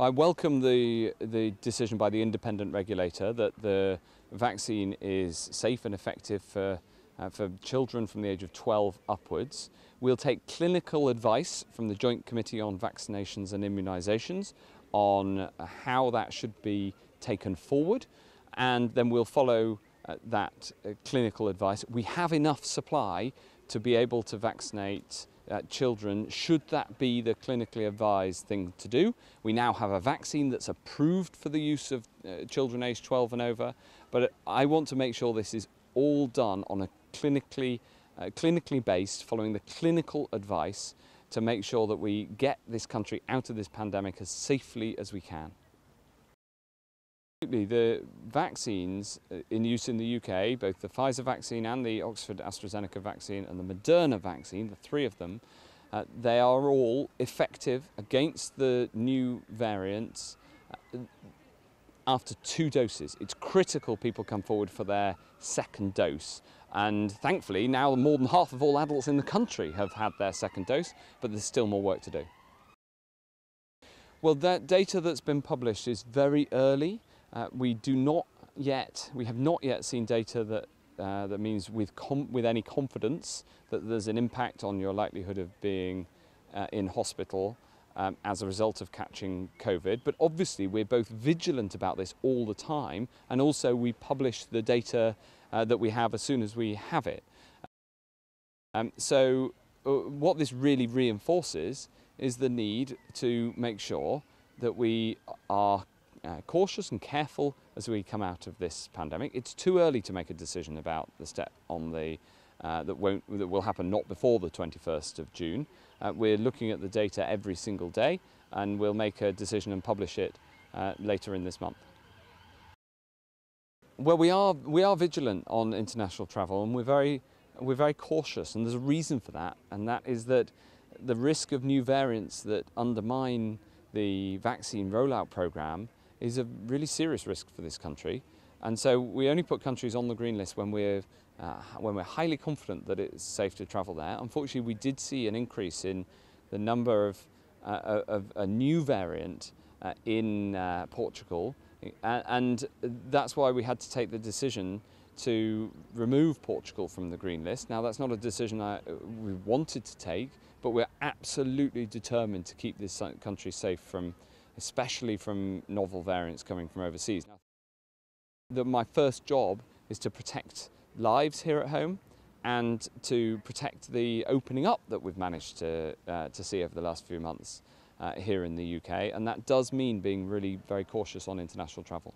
I welcome the, the decision by the independent regulator that the vaccine is safe and effective for, uh, for children from the age of 12 upwards. We'll take clinical advice from the Joint Committee on Vaccinations and Immunisations on how that should be taken forward, and then we'll follow uh, that uh, clinical advice. We have enough supply to be able to vaccinate uh, children should that be the clinically advised thing to do. We now have a vaccine that's approved for the use of uh, children aged 12 and over, but I want to make sure this is all done on a clinically, uh, clinically based, following the clinical advice to make sure that we get this country out of this pandemic as safely as we can. The vaccines uh, in use in the UK, both the Pfizer vaccine and the Oxford AstraZeneca vaccine and the Moderna vaccine, the three of them, uh, they are all effective against the new variants uh, after two doses. It's critical people come forward for their second dose. And thankfully, now more than half of all adults in the country have had their second dose, but there's still more work to do. Well, that data that's been published is very early. Uh, we do not yet, we have not yet seen data that, uh, that means with, with any confidence that there's an impact on your likelihood of being uh, in hospital um, as a result of catching COVID. But obviously, we're both vigilant about this all the time, and also we publish the data uh, that we have as soon as we have it. Um, so, uh, what this really reinforces is the need to make sure that we are uh, cautious and careful as we come out of this pandemic. It's too early to make a decision about the step on the uh, that won't that will happen not before the 21st of June. Uh, we're looking at the data every single day, and we'll make a decision and publish it uh, later in this month. Well, we are we are vigilant on international travel, and we're very we're very cautious, and there's a reason for that, and that is that the risk of new variants that undermine the vaccine rollout program is a really serious risk for this country. And so we only put countries on the green list when we're, uh, when we're highly confident that it's safe to travel there. Unfortunately, we did see an increase in the number of, uh, of a new variant uh, in uh, Portugal. And that's why we had to take the decision to remove Portugal from the green list. Now, that's not a decision I, we wanted to take, but we're absolutely determined to keep this country safe from especially from novel variants coming from overseas. The, my first job is to protect lives here at home and to protect the opening up that we've managed to, uh, to see over the last few months uh, here in the UK. And that does mean being really very cautious on international travel.